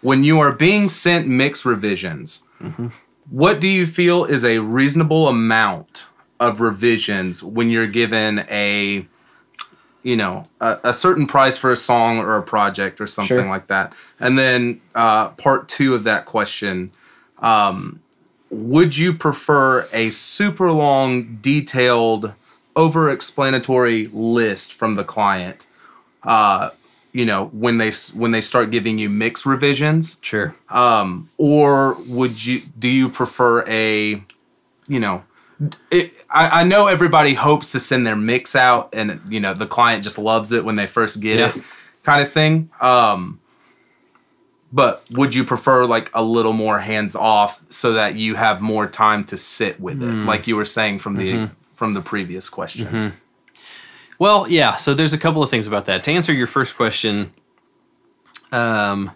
when you are being sent mix revisions, what do you feel is a reasonable amount of revisions when you're given a you know a, a certain price for a song or a project or something Sure. like that and then uh, part two of that question um, would you prefer a super long detailed over explanatory list from the client uh, you know when they when they start giving you mix revisions Sure. um, or would you do you prefer a you know it, I, I know everybody hopes to send their mix out and you know the client just loves it when they first get Yeah. it kind of thing um, but would you prefer like a little more hands off so that you have more time to sit with it like you were saying from the from the previous question Well, yeah. So there's a couple of things about that. To answer your first question, um,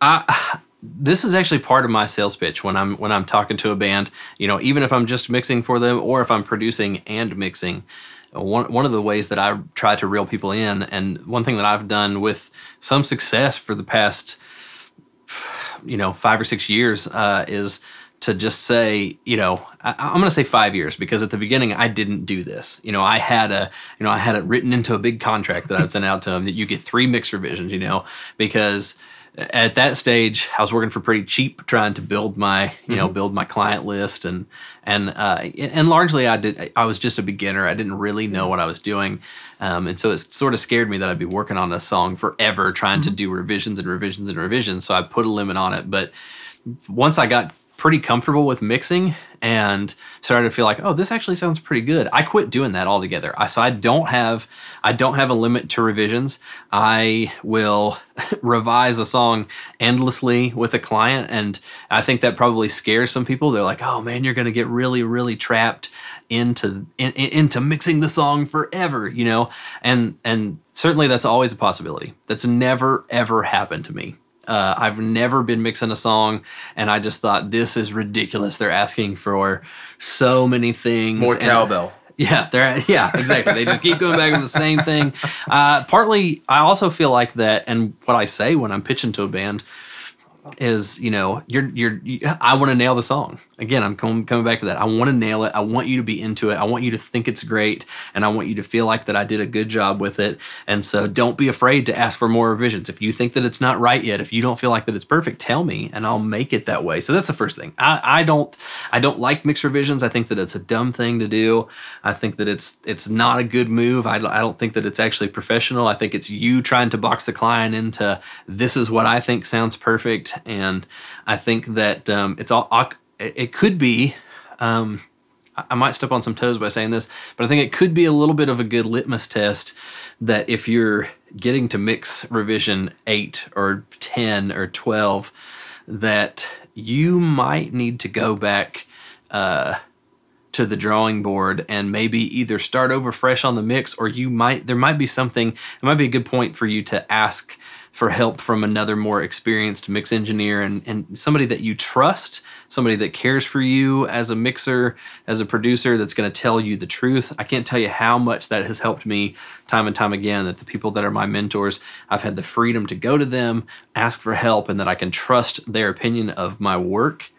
I this is actually part of my sales pitch when I'm when I'm talking to a band. You know, even if I'm just mixing for them or if I'm producing and mixing. One, one of the ways that I try to reel people in, and one thing that I've done with some success for the past you know five or six years uh, is to just say you know I, i'm going to say five years because at the beginning i didn't do this. You know i had a you know i had it written into a big contract that i would send out to them that you get three mix revisions you know because at that stage i was working for pretty cheap trying to build my you know build my client list and and uh, and largely i did i was just a beginner. I didn't really know what i was doing. Um, and so it sort of scared me that I'd be working on a song forever, trying to do revisions and revisions and revisions. So I put a limit on it. But once I got pretty comfortable with mixing and started to feel like, oh, this actually sounds pretty good, I quit doing that altogether. I so I don't have I don't have a limit to revisions. I will revise a song endlessly with a client, and I think that probably scares some people. They're like, oh man, you're gonna get really really trapped into in, in- into mixing the song forever, you know, and and certainly that's always a possibility. That's never ever happened to me. Uh, I've never been mixing a song, and I just thought this is ridiculous. They're asking for so many things. more and- cowbell yeah, they're yeah, exactly. They just keep going back with the same thing. Uh, partly, I also feel like that, and what I say when I'm pitching to a band is, you know, you're you're. You, I want to nail the song. Again, I'm coming coming back to that. I want to nail it. I want you to be into it. I want you to think it's great, and I want you to feel like that I did a good job with it. And so, don't be afraid to ask for more revisions. If you think that it's not right yet, if you don't feel like that it's perfect, tell me, and I'll make it that way. So that's the first thing. I, I don't I don't like mixed revisions. I think that it's a dumb thing to do. I think that it's it's not a good move. I, I don't think that it's actually professional. I think it's you trying to box the client into this is what I think sounds perfect, and I think that um, it's all it it could be. Um, I might step on some toes by saying this, but I think it could be a little bit of a good litmus test that if you're getting to mix revision 8 or 10 or 12, that you might need to go back uh, to the drawing board and maybe either start over fresh on the mix or you might there might be something it might be a good point for you to ask for help from another more experienced mix engineer and, and somebody that you trust somebody that cares for you as a mixer as a producer that's going to tell you the truth. I can't tell you how much that has helped me time and time again that the people that are my mentors i've had the freedom to go to them ask for help and that i can trust their opinion of my work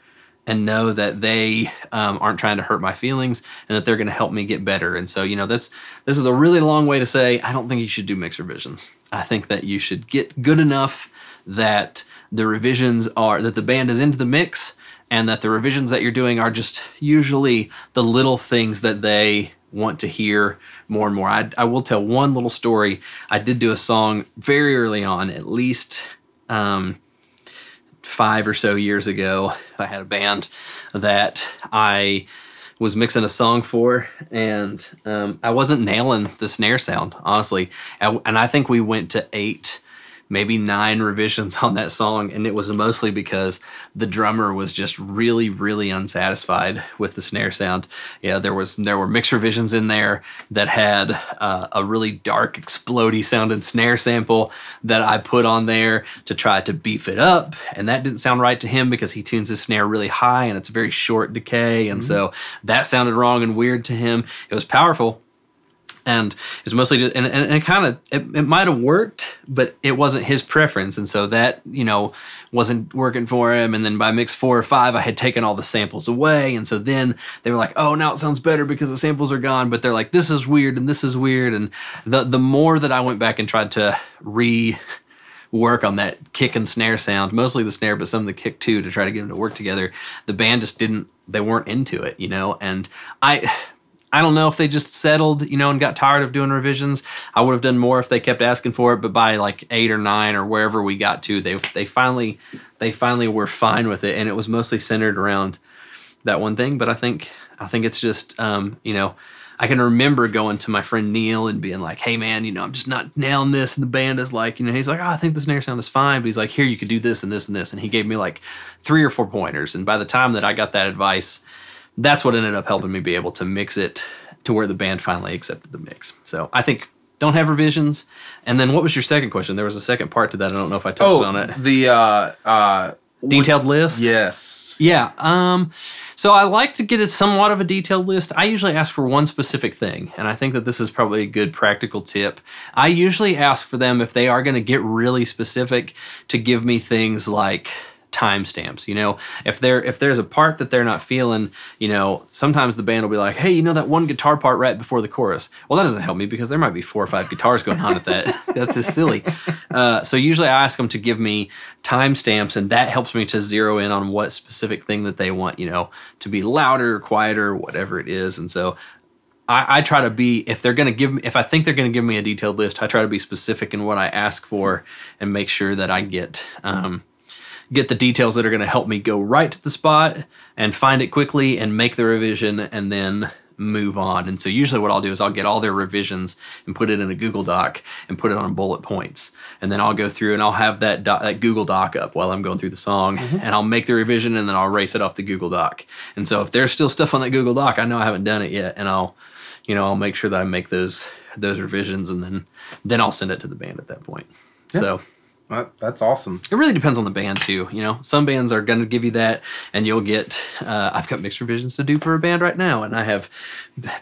and know that they um, aren't trying to hurt my feelings and that they're going to help me get better. And so, you know, that's this is a really long way to say I don't think you should do mix revisions. I think that you should get good enough that the revisions are that the band is into the mix and that the revisions that you're doing are just usually the little things that they want to hear more and more. I, I will tell one little story. I did do a song very early on, at least um, five or so years ago. I had a band that I was mixing a song for, and um, I wasn't nailing the snare sound, honestly. And, and I think we went to eight, maybe nine revisions on that song, and it was mostly because the drummer was just really, really unsatisfied with the snare sound. Yeah, there was there were mix revisions in there that had uh, a really dark, explody sounding snare sample that I put on there to try to beef it up, and that didn't sound right to him because he tunes his snare really high and it's a very short decay, and so that sounded wrong and weird to him. It was powerful, and it's mostly just and, and, and it kind of it, it might have worked but it wasn't his preference. And so that you know wasn't working for him. And then by mix four or five i had taken all the samples away. And so then they were like oh now it sounds better because the samples are gone. But they're like this is weird and this is weird. And the the more that i went back and tried to re work on that kick and snare sound mostly the snare but some of the kick too to try to get them to work together the band just didn't they weren't into it you know? And i I don't know if they just settled, you know, and got tired of doing revisions. I would have done more if they kept asking for it, but by like eight or nine or wherever we got to, they they finally they finally were fine with it, and it was mostly centered around that one thing. But I think I think it's just um, you know. I can remember going to my friend Neil and being like, "Hey man, you know, I'm just not nailing this." And the band is like, you know, he's like, "Oh, I think the snare sound is fine," but he's like, "Here, you could do this and this and this," and he gave me like three or four pointers. And by the time that I got that advice, that's what ended up helping me be able to mix it to where the band finally accepted the mix. So I think don't have revisions. And then what was your second question? There was a second part to that. I don't know if I touched Oh, on it. the uh, uh, Detailed list. yes. Yeah. Um, so I like to get it somewhat of a detailed list. I usually ask for one specific thing, and I think that this is probably a good practical tip. I usually ask for them if they are going to get really specific to give me things like timestamps. You know, if there if there's a part that they're not feeling, you know, sometimes the band will be like, "Hey, you know that one guitar part right before the chorus." Well, that doesn't help me because there might be four or five guitars going on at that. That's just silly. Uh, so usually I ask them to give me timestamps, and that helps me to zero in on what specific thing that they want, you know, to be louder, quieter, whatever it is. And so I, I, try to be if they're going to give me if I think they're going to give me a detailed list, I try to be specific in what I ask for and make sure that I get um, get the details that are going to help me go right to the spot and find it quickly and make the revision and then move on. And so usually what I'll do is I'll get all their revisions and put it in a Google Doc and put it on bullet points. And then I'll go through and I'll have that, doc, that Google Doc up while I'm going through the song mm-hmm. and I'll make the revision and then I'll erase it off the Google Doc. And so if there's still stuff on that Google Doc, I know I haven't done it yet and I'll, you know, I'll make sure that I make those those revisions and then then I'll send it to the band at that point. So That- That's awesome. it really depends on the band too. You know, some bands are going to give you that, and you'll get. Uh, I've got mixed revisions to do for a band right now, and I have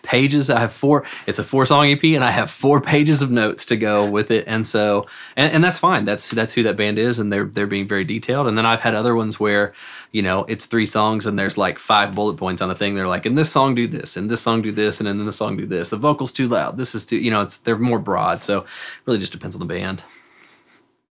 pages. I have four. It's a four song EP, and I have four pages of notes to go with it, and so and, and that's fine. That's that's who that band is, and they're they're being very detailed. And then I've had other ones where, you know, it's three songs, and there's like five bullet points on a thing. They're like, in this song do this, and this song do this, and in this song do this. The vocals too loud. This is too. You know, it's they're more broad. So, really just depends on the band.